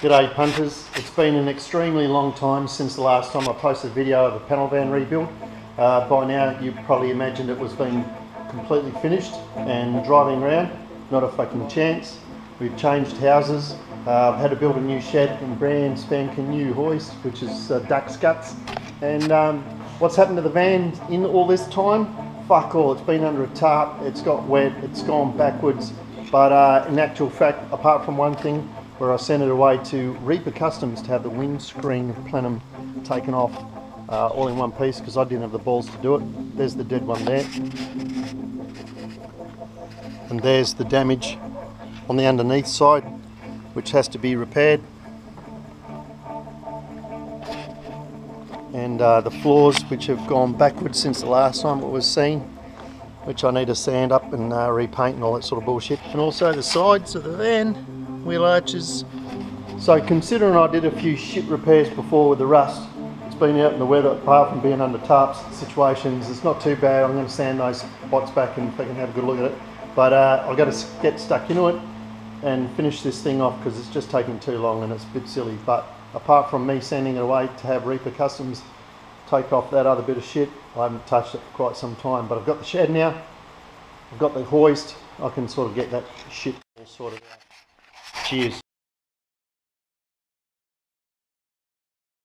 G'day punters. It's been an extremely long time since the last time I posted a video of a panel van rebuild. Uh, by now you probably imagined it was being completely finished and driving around. Not a fucking chance. We've changed houses. Uh, had to build a new shed and brand spanking new hoist, which is uh, duck's guts. And um, what's happened to the van in all this time? Fuck all. It's been under a tarp. It's got wet. It's gone backwards. But uh, in actual fact, apart from one thing, where I sent it away to Reaper Customs to have the windscreen plenum taken off uh, all in one piece because I didn't have the balls to do it. There's the dead one there. And there's the damage on the underneath side, which has to be repaired. And uh, the floors, which have gone backwards since the last time it was seen, which I need to sand up and uh, repaint and all that sort of bullshit. And also the sides of the van, wheel arches. So considering I did a few shit repairs before with the rust, it's been out in the weather, apart from being under tarps situations, it's not too bad. I'm going to sand those spots back and can have a good look at it. But uh, I've got to get stuck into it and finish this thing off because it's just taking too long and it's a bit silly. But apart from me sending it away to have Reaper Customs take off that other bit of shit, I haven't touched it for quite some time. But I've got the shed now, I've got the hoist, I can sort of get that shit all sorted out. Cheers.